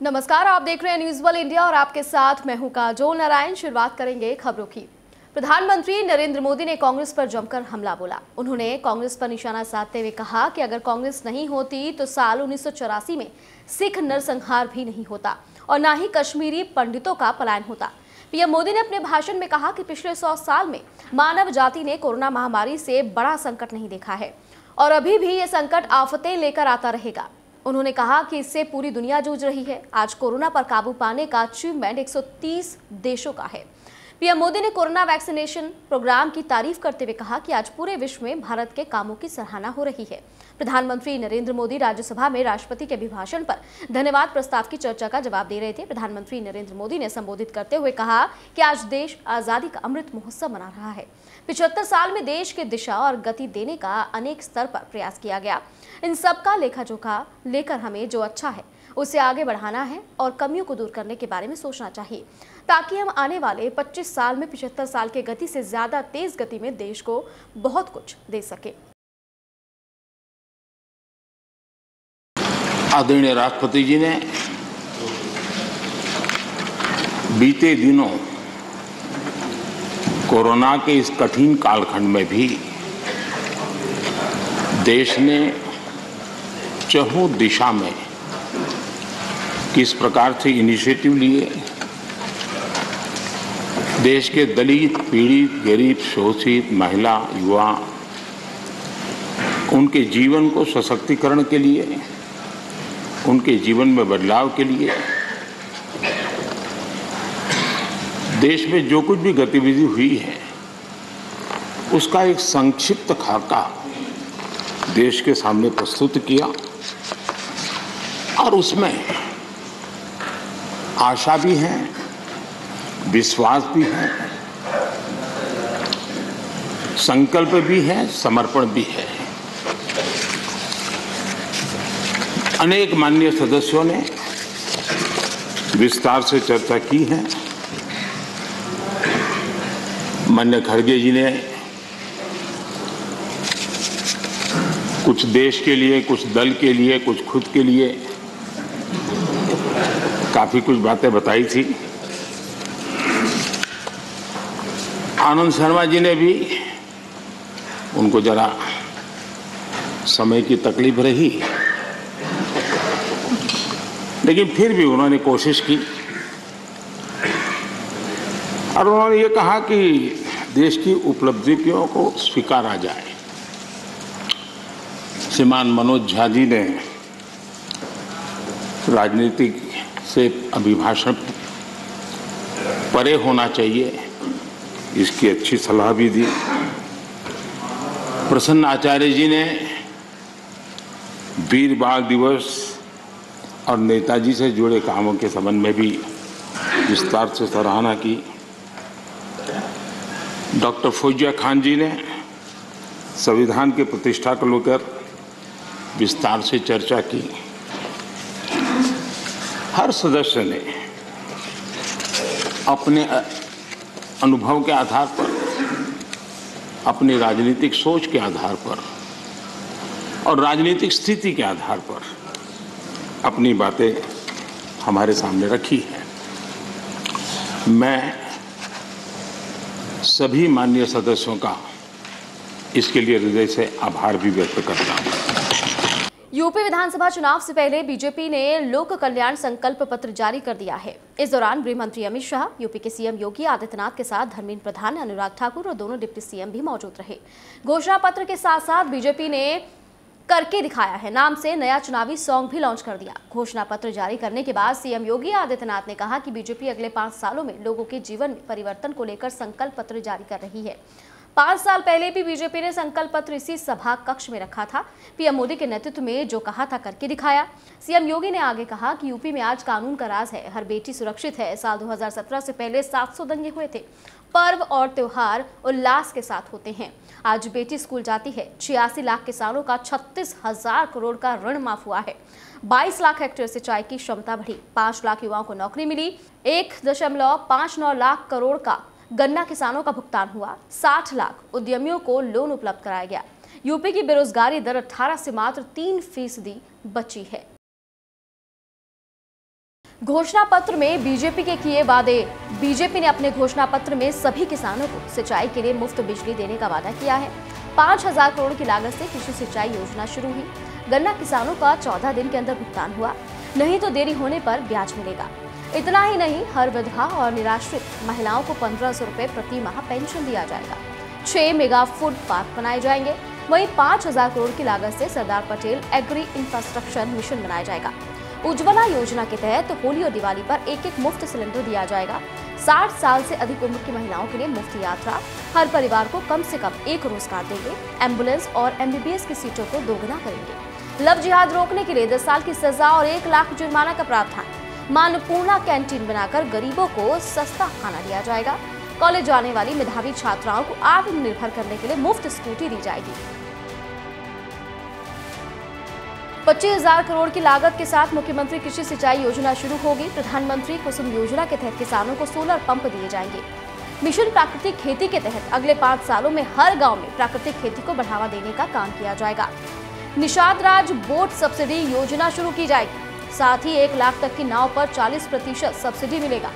नमस्कार, आप देख रहे हैं न्यूज़ वन इंडिया और आपके साथ मैं हूँ काजोल नारायण। शुरुआत करेंगे खबरों की। प्रधानमंत्री नरेंद्र मोदी ने कांग्रेस पर जमकर हमला बोला। उन्होंने कांग्रेस पर निशाना साधते हुए कहा कि अगर कांग्रेस नहीं होती तो साल उन्नीस सौ चौरासी में सिख नरसंहार भी नहीं होता और न ही कश्मीरी पंडितों का पलायन होता। पीएम मोदी ने अपने भाषण में कहा कि पिछले सौ साल में मानव जाति ने कोरोना महामारी से बड़ा संकट नहीं देखा है और अभी भी ये संकट आफतें लेकर आता रहेगा। उन्होंने कहा कि इससे पूरी दुनिया जूझ रही है। आज कोरोना पर काबू पाने का अचीवमेंट 130 देशों का है। पीएम मोदी ने कोरोना वैक्सीनेशन प्रोग्राम की तारीफ़ करते हुए कहा कि आज पूरे विश्व में भारत के कामों की सराहना हो रही है। प्रधानमंत्री नरेंद्र मोदी राज्यसभा में राष्ट्रपति के अभिभाषण पर धन्यवाद प्रस्ताव की चर्चा का जवाब दे रहे थे। प्रधानमंत्री नरेंद्र मोदी ने संबोधित करते हुए कहा कि आज देश आज़ादी का अमृत महोत्सव मना रहा है। पिछहत्तर साल में देश के दिशा और गति देने का अनेक स्तर पर प्रयास किया गया। इन सब का लेखा जोखा लेकर हमें जो अच्छा है, उसे आगे बढ़ाना है और कमियों को दूर करने के बारे में सोचना चाहिए, ताकि हम आने वाले 25 साल में पिछहत्तर साल के गति से ज़्यादा तेज गति में देश को बहुत कुछ दे सके। आदरणीय राष्ट्रपति जी ने बीते दिनों कोरोना के इस कठिन कालखंड में भी देश ने चहु दिशा में किस प्रकार से इनिशिएटिव लिए, देश के दलित, पीड़ित, गरीब, शोषित, महिला, युवा, उनके जीवन को सशक्तिकरण के लिए, उनके जीवन में बदलाव के लिए देश में जो कुछ भी गतिविधि हुई है, उसका एक संक्षिप्त खाका देश के सामने प्रस्तुत किया और उसमें आशा भी है, विश्वास भी है, संकल्प भी है, समर्पण भी है। अनेक माननीय सदस्यों ने विस्तार से चर्चा की है। मान्य खड़गे जी ने कुछ देश के लिए, कुछ दल के लिए, कुछ खुद के लिए काफ़ी कुछ बातें बताई थी। आनंद शर्मा जी ने भी उनको जरा समय की तकलीफ़ रही। लेकिन फिर भी उन्होंने कोशिश की। और उन्होंने ये कहा कि देश की उपलब्धियों को स्वीकारा जाए। श्रीमान मनोज झा जी ने राजनीतिक से अभिभाषण परे होना चाहिए, इसकी अच्छी सलाह भी दी। प्रसन्न आचार्य जी ने वीर बाल दिवस और नेताजी से जुड़े कामों के संबंध में भी विस्तार से सराहना की। डॉक्टर फौजिया खान जी ने संविधान की प्रतिष्ठा को लेकर विस्तार से चर्चा की। हर सदस्य ने अपने अनुभव के आधार पर, अपनी राजनीतिक सोच के आधार पर और राजनीतिक स्थिति के आधार पर अपनी बातें हमारे सामने रखी है। मैं सभी माननीय सदस्यों का इसके लिए हृदय से आभार भी व्यक्त करता हूँ। यूपी विधानसभा चुनाव से पहले बीजेपी ने लोक कल्याण संकल्प पत्र जारी कर दिया है। इस दौरान गृह मंत्री अमित शाह, यूपी के सीएम योगी आदित्यनाथ के साथ धर्मेंद्र प्रधान, अनुराग ठाकुर और दोनों डिप्टी सीएम भी मौजूद रहे। घोषणा पत्र के साथ साथ बीजेपी ने करके दिखाया है। नाम से नया चुनावी सॉन्ग भी लॉन्च कर दिया। घोषणा पत्र जारी करने के बाद सीएम योगी आदित्यनाथ ने कहा कि बीजेपी अगले पाँच सालों में लोगों के जीवन में परिवर्तन को लेकर संकल्प पत्र जारी कर रही है। पाँच साल पहले भी बीजेपी ने संकल्प पत्र इसी सभा कक्ष में रखा था। पीएम मोदी के नेतृत्व में जो कहा था करके दिखाया। सीएम योगी ने आगे कहा कि यूपी में आज कानून का राज है, हर बेटी सुरक्षित है। साल 2017 से पहले 700 दंगे हुए थे। पर्व और त्योहार उल्लास के साथ होते हैं। आज बेटी स्कूल जाती है। छियासी लाख किसानों का छत्तीस करोड़ का ऋण माफ़ हुआ है। 22 लाख हेक्टेयर सिंचाई की क्षमता बढ़ी। 5 लाख युवाओं को नौकरी मिली। एक दशमलव पाँच नौ लाख करोड़ का गन्ना किसानों का भुगतान हुआ। 60 लाख उद्यमियों को लोन उपलब्ध कराया गया। यूपी की बेरोजगारी दर 18 से मात्र तीन फ़ीसदी बची है। घोषणा पत्र में बीजेपी के किए वादे। बीजेपी ने अपने घोषणा पत्र में सभी किसानों को सिंचाई के लिए मुफ़्त बिजली देने का वादा किया है। पाँच हज़ार करोड़ की लागत से कृषि सिंचाई योजना शुरू हुई। गन्ना किसानों का चौदह दिन के अंदर भुगतान हुआ। नहीं तो देरी होने पर ब्याज मिलेगा। इतना ही नहीं, हर विधवा और निराश्रित महिलाओं को पंद्रह सौ रुपए प्रति माह पेंशन दिया जाएगा। छह मेगा फ़ूड पार्क बनाए जाएँगे। वहीं पाँच हज़ार करोड़ की लागत से Sardar Patel agri infrastructure mission बनाया जाएगा। उज्ज्वला योजना के तहत होली और दिवाली पर एक एक मुफ़्त सिलेंडर दिया जाएगा। 60 साल से अधिक उम्र की महिलाओं के लिए मुफ़्त यात्रा। हर परिवार को कम से कम एक रोज़गार देंगे। एंबुलेंस और एमबीबीएस की सीटों को दोगुना करेंगे। लव जिहाद रोकने के लिए दस साल की सजा और एक लाख जुर्माना का प्रावधान। मानपूर्णा कैंटीन बनाकर गरीबों को सस्ता खाना दिया जाएगा। कॉलेज जाने वाली मेधावी छात्राओं को आत्मनिर्भर करने के लिए मुफ़्त स्कूटी दी जाएगी। पच्चीस हज़ार करोड़ की लागत के साथ मुख्यमंत्री कृषि सिंचाई योजना शुरू होगी। प्रधानमंत्री कुसुम योजना के तहत किसानों को सोलर पंप दिए जाएँगे। मिशन प्राकृतिक खेती के तहत अगले पाँच सालों में हर गाँव में प्राकृतिक खेती को बढ़ावा देने का काम किया जाएगा। निषाद राज बोट सब्सिडी योजना शुरू की जाएगी। साथ ही एक लाख तक की नाव पर 40 प्रतिशत सब्सिडी मिलेगा।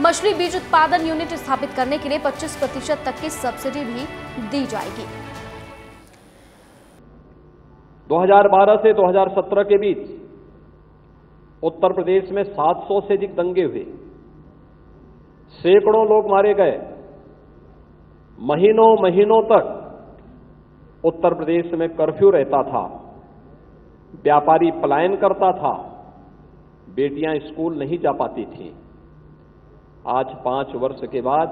मछली बीज उत्पादन यूनिट स्थापित करने के लिए 25 प्रतिशत तक की सब्सिडी भी दी जाएगी। 2012 से 2017 के बीच उत्तर प्रदेश में 700 से अधिक दंगे हुए। सैकड़ों लोग मारे गए। महीनों महीनों तक उत्तर प्रदेश में कर्फ्यू रहता था। व्यापारी पलायन करता था। बेटियाँ स्कूल नहीं जा पाती थी। आज पाँच वर्ष के बाद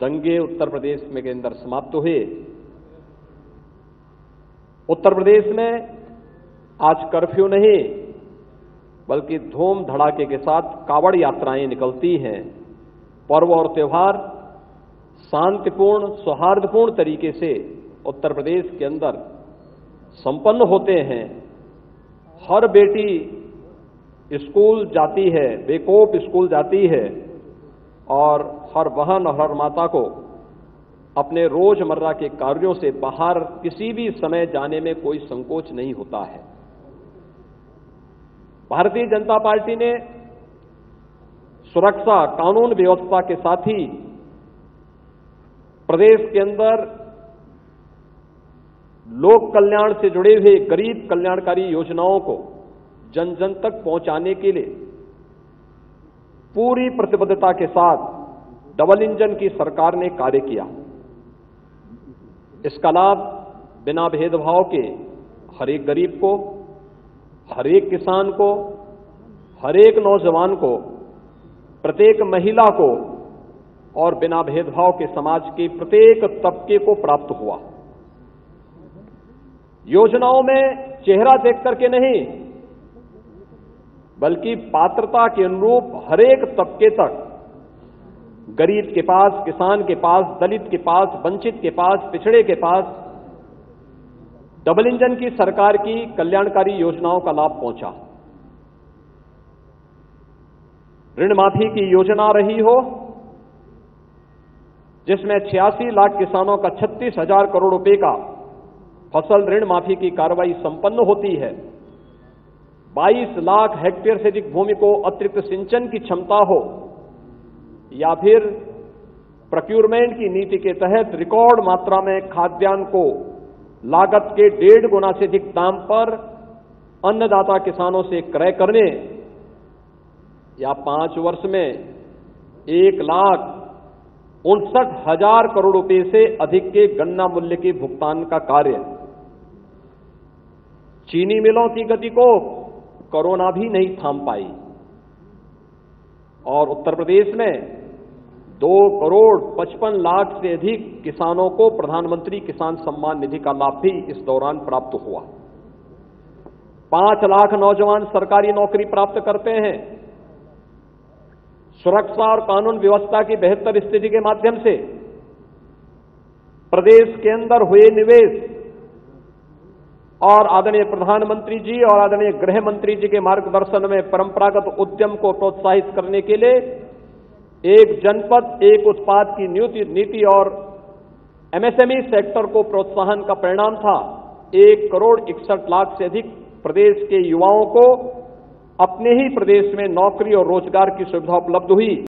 दंगे उत्तर प्रदेश में के अंदर समाप्त हुए। उत्तर प्रदेश में आज कर्फ्यू नहीं, बल्कि धूम धड़ाके के साथ कावड़ यात्राएँ निकलती हैं। पर्व और त्यौहार शांतिपूर्ण, सौहार्दपूर्ण तरीके से उत्तर प्रदेश के अंदर संपन्न होते हैं। हर बेटी स्कूल जाती है, बेकोप स्कूल जाती है और हर बहन और हर माता को अपने रोज़मर्रा के कार्यों से बाहर किसी भी समय जाने में कोई संकोच नहीं होता है। भारतीय जनता पार्टी ने सुरक्षा कानून व्यवस्था के साथ ही प्रदेश के अंदर लोक कल्याण से जुड़े हुए गरीब कल्याणकारी योजनाओं को जन जन तक पहुँचाने के लिए, पूरी प्रतिबद्धता के साथ डबल इंजन की सरकार ने कार्य किया। इसका लाभ बिना भेदभाव के हर एक गरीब को, हर एक किसान को, हर एक नौजवान को, प्रत्येक महिला को और बिना भेदभाव के समाज के प्रत्येक तबके को प्राप्त हुआ। योजनाओं में चेहरा देख करके नहीं बल्कि पात्रता के अनुरूप हरेक तबके तक, गरीब के पास, किसान के पास, दलित के पास, वंचित के पास, पिछड़े के पास, डबल इंजन की सरकार की कल्याणकारी योजनाओं का लाभ पहुँचा। ऋण माफ़ी की योजना रही हो, जिसमें छियासी लाख किसानों का छत्तीस हज़ार करोड़ रुपए का फ़सल ऋण माफ़ी की कार्रवाई संपन्न होती है। 22 लाख हेक्टेयर से अधिक भूमि को अतिरिक्त सिंचन की क्षमता हो, या फिर प्रक्यूरमेंट की नीति के तहत रिकॉर्ड मात्रा में खाद्यान्न को लागत के डेढ़ गुना से अधिक दाम पर अन्नदाता किसानों से क्रय करने, या पाँच वर्ष में एक लाख उनसठ हज़ार करोड़ रुपए से अधिक के गन्ना मूल्य के भुगतान का कार्य। चीनी मिलों की गति को कोरोना भी नहीं थाम पाई। और उत्तर प्रदेश में दो करोड़ पचपन लाख से अधिक किसानों को प्रधानमंत्री किसान सम्मान निधि का लाभ भी इस दौरान प्राप्त हुआ। पाँच लाख नौजवान सरकारी नौकरी प्राप्त करते हैं। सुरक्षा और कानून व्यवस्था की बेहतर स्थिति के माध्यम से प्रदेश के अंदर हुए निवेश और आदरणीय प्रधानमंत्री जी और आदरणीय गृह मंत्री जी के मार्गदर्शन में परंपरागत उद्यम को प्रोत्साहित करने के लिए एक जनपद, एक उत्पाद की नीति और एमएसएमई सेक्टर को प्रोत्साहन का परिणाम था। एक करोड़ इकसठ लाख से अधिक प्रदेश के युवाओं को अपने ही प्रदेश में नौकरी और रोज़गार की सुविधा उपलब्ध हुई।